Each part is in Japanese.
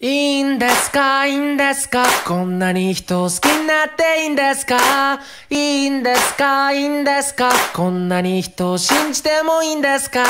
いいんですか？いいんですか？こんなに人を好きになっていいんですか？いいんですか？いいんですか？こんなに人を信じてもいいんですか？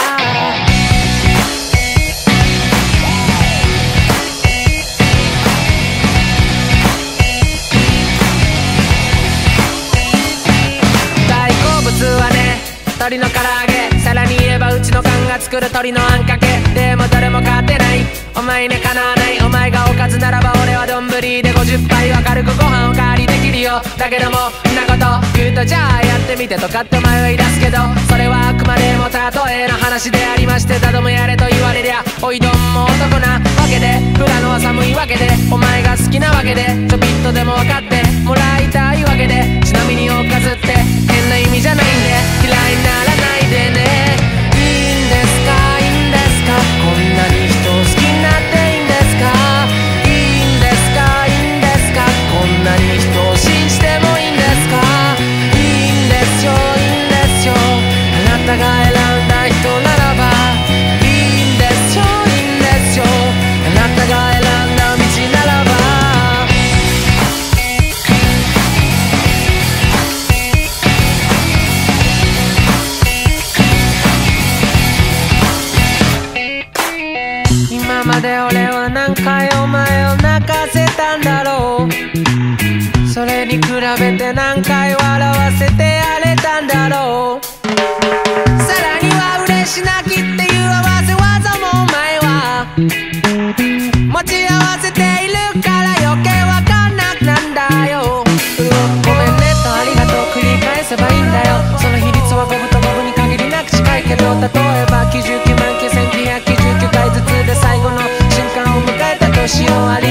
大好物はね鶏の唐揚げさらにうちの缶が作る鶏のあんかけ。でもどれも勝てない。お前ねかなわない。お前がおかずならば俺は丼で50杯は軽くご飯おかわりできるよ。だけどもんなこと言うとじゃあやってみてとかってお前は言い出すけど。それはあくまでも例えの話でありましてたどもやれと言われりゃおいどんも男なわけで。富良野は寒いわけで。お前で俺は何回お前を泣かせたんだろう。それに比べて何回笑わせてやれたんだろう。さらには嬉し泣きっていう合わせ技もお前は。持ち合わせているから余計わかんなくなんだよ。ごめんねとありがとう繰り返せばいいんだよ。その比率は五分と五分に限りなく近いけど例えば99万しようあり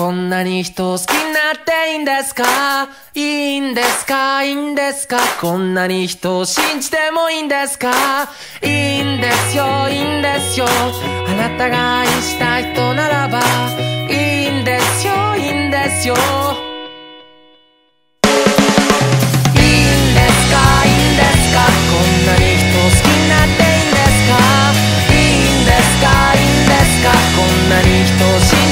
こんなに人を好きになっていいんですか？いいんですか？いいんですか？こんなに人を信じてもいいんですか？いいんですよいいんですよ。あなたが愛した人ならばいいんですよいいんですよ。いいんですか？いいんですか？こんなに人を好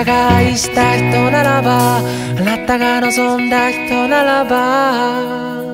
たが愛した人ならばあなたが望んだ人ならば。